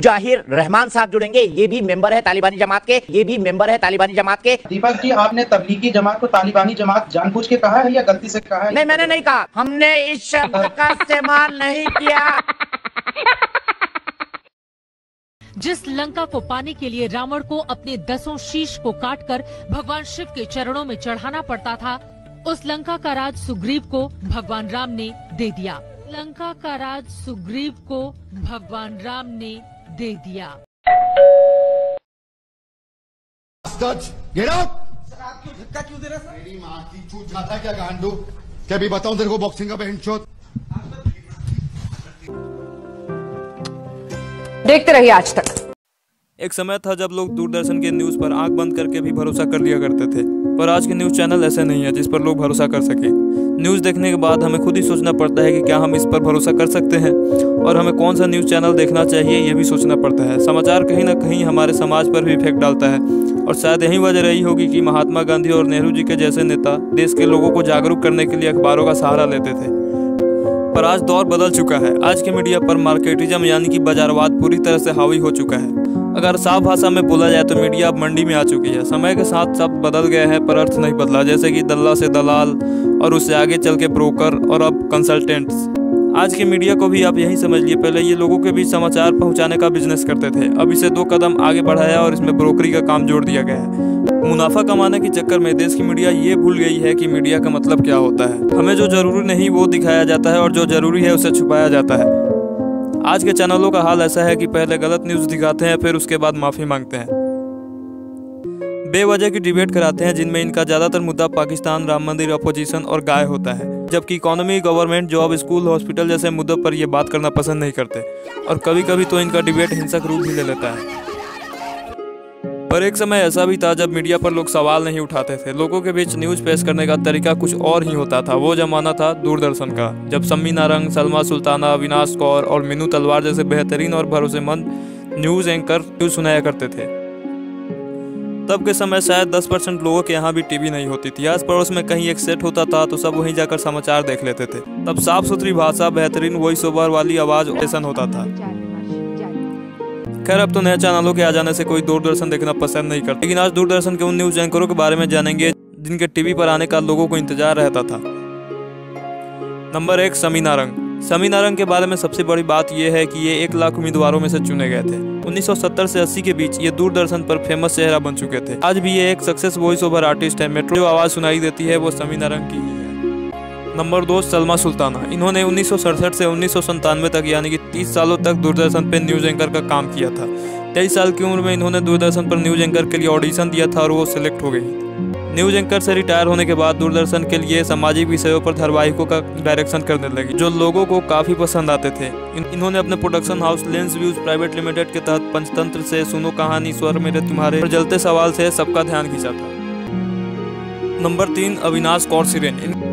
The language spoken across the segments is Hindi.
ज़ाहिर रहमान साहब जुड़ेंगे। ये भी मेंबर है तालिबानी जमात के। ये भी मेंबर है तालिबानी जमात के। दीपक जी आपने तबलीगी जमात को तालिबानी जमात जानबूझ के कहा है या गलती से कहा है? नहीं मैंने नहीं कहा। हमने इस शब्द का इस्तेमाल नहीं किया। जिस लंका को पाने के लिए रावण को अपने दसों शीश को काटकर भगवान शिव के चरणों में चढ़ाना पड़ता था उस लंका का राज सुग्रीव को भगवान राम ने दे दिया। लंका का राज सुग्रीव को भगवान राम ने दे दिया। Bastard, get out! धक्का क्यों दे रहा सर मेरी माँ की चूत जाता क्या गांडू? क्या भी बताऊँ तेरे को बॉक्सिंग का बहन चोत देखते रहिए आज तक। एक समय था जब लोग दूरदर्शन के न्यूज़ पर आँख बंद करके भी भरोसा कर लिया करते थे, पर आज के न्यूज़ चैनल ऐसे नहीं है जिस पर लोग भरोसा कर सके। न्यूज़ देखने के बाद हमें खुद ही सोचना पड़ता है कि क्या हम इस पर भरोसा कर सकते हैं, और हमें कौन सा न्यूज़ चैनल देखना चाहिए, ये भी सोचना पड़ता है। समाचार कहीं ना कहीं हमारे समाज पर भी इफ़ेक्ट डालता है, और शायद यही वजह रही होगी कि महात्मा गांधी और नेहरू जी के जैसे नेता देश के लोगों को जागरूक करने के लिए अखबारों का सहारा लेते थे। पर आज दौर बदल चुका है। आज के मीडिया पर मार्केटिज्म यानी कि बाजारवाद पूरी तरह से हावी हो चुका है। अगर साफ़ भाषा में बोला जाए तो मीडिया अब मंडी में आ चुकी है। समय के साथ शब्द बदल गए हैं, पर अर्थ नहीं बदला। जैसे कि दल्ला से दलाल और उससे आगे चल के ब्रोकर और अब कंसल्टेंट्स। आज के मीडिया को भी आप यही समझ लिए पहले ये लोगों के बीच समाचार पहुँचाने का बिज़नेस करते थे। अब इसे दो कदम आगे बढ़ाया और इसमें ब्रोकरी का काम जोड़ दिया गया है। मुनाफा कमाने के चक्कर में देश की मीडिया ये भूल गई है कि मीडिया का मतलब क्या होता है। हमें जो ज़रूरी नहीं वो दिखाया जाता है और जो ज़रूरी है उसे छुपाया जाता है। आज के चैनलों का हाल ऐसा है कि पहले गलत न्यूज़ दिखाते हैं, फिर उसके बाद माफ़ी मांगते हैं। बेवजह की डिबेट कराते हैं, जिनमें इनका ज़्यादातर मुद्दा पाकिस्तान, राम मंदिर, अपोजिशन और गाय होता है। जबकि economy, government, job, school, hospital जैसे मुद्दों पर ये बात करना पसंद नहीं करते। और कभी कभी तो इनका डिबेट हिंसक रूप भी ले लेता है। पर एक समय ऐसा भी था जब मीडिया पर लोग सवाल नहीं उठाते थे। लोगों के बीच न्यूज़ पेश करने का तरीका कुछ और ही होता था। वो जमाना था दूरदर्शन का, जब सम्मी नारंग, सलमा सुल्ताना, अविनाश कौर और मीनू तलवार जैसे बेहतरीन और भरोसेमंद न्यूज़ एंकर न्यूज़ सुनाया करते थे। तब के समय शायद 10 परसेंट लोगों के यहाँ भी टीवी नहीं होती थी। आस पड़ोस में कहीं एक सेट होता था तो सब वहीं जाकर समाचार देख लेते थे। तब साफ़ सुथरी भाषा, बेहतरीन वॉइस ओवर वाली आवाज़ ऑपरेशन होता था। खैर, अब तो नए चैनलों के आ जाने से कोई दूरदर्शन देखना पसंद नहीं करता। लेकिन आज दूरदर्शन के उन न्यूज़ एंकरों के बारे में जानेंगे, जिनके टीवी पर आने का लोगों को इंतज़ार रहता था। नंबर एक, समी नारंग। समी नारंग के बारे में सबसे बड़ी बात यह है कि ये एक लाख उम्मीदवारों में से चुने गए थे। 1970 से 80 के बीच ये दूरदर्शन पर फ़ेमस चेहरा बन चुके थे। आज भी ये एक सक्सेस वॉइस ओवर आर्टिस्ट है। मेट्रो आवाज़ सुनाई देती है वो समी नारंग की है। नंबर दो सलमा सुल्ताना। इन्होंने उन्नीस सौ सड़सठ से उन्नीस तक यानी कि 30 सालों तक दूरदर्शन पर न्यूज़ एंकर का काम किया था। तेईस साल की उम्र में इन्होंने दूरदर्शन पर न्यूज़ एंकर के लिए ऑडिशन दिया था और वो सिलेक्ट हो गई। न्यूज़ एंकर से रिटायर होने के बाद दूरदर्शन के लिए सामाजिक विषयों पर धारावाहिकों का डायरेक्शन करने लगी जो लोगों को काफ़ी पसंद आते थे। इन, इन्होंने अपने production house lens views private limited के तहत पंचतंत्र से सुनो कहानी स्वर मेरे तुम्हारे और जलते सवाल से सबका ध्यान खींचा था। नंबर तीन अविनाश कौर सिरेन।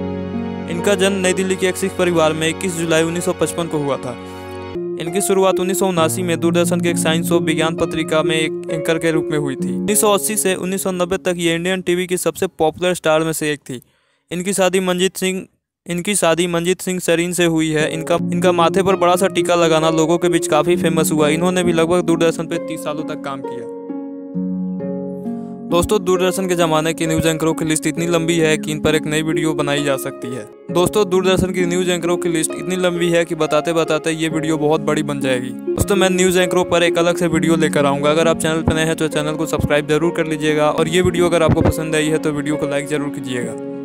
इनका जन्म नई दिल्ली के एक सिख परिवार में 21 जुलाई 1955 को हुआ था। इनकी शुरुआत उन्नीस सौ उनासी में दूरदर्शन के एक साइंस और विज्ञान पत्रिका में एक एंकर के रूप में हुई थी। 1980 से 1990 तक ये इंडियन टीवी की सबसे पॉपुलर स्टार में से एक थी। इनकी शादी मंजीत सिंह इनकी शादी मंजीत सिंह सरीन से हुई है। इनका इनका माथे पर बड़ा सा टीका लगाना लोगों के बीच काफ़ी फ़ेमस हुआ। इन्होंने भी लगभग दूरदर्शन पर तीस सालों तक काम किया। दोस्तों, दूरदर्शन के ज़माने की न्यूज़ एंकरों की लिस्ट इतनी लंबी है कि इन पर एक नई वीडियो बनाई जा सकती है। दोस्तों, दूरदर्शन की न्यूज़ एंकरों की लिस्ट इतनी लंबी है कि बताते बताते ये वीडियो बहुत बड़ी बन जाएगी। दोस्तों, मैं न्यूज़ एंकरों पर एक अलग से वीडियो लेकर आऊँगा। अगर आप चैनल पर नए हैं तो चैनल को सब्सक्राइब ज़रूर कर लीजिएगा और ये वीडियो अगर आपको पसंद आई है तो वीडियो को लाइक ज़रूर कीजिएगा।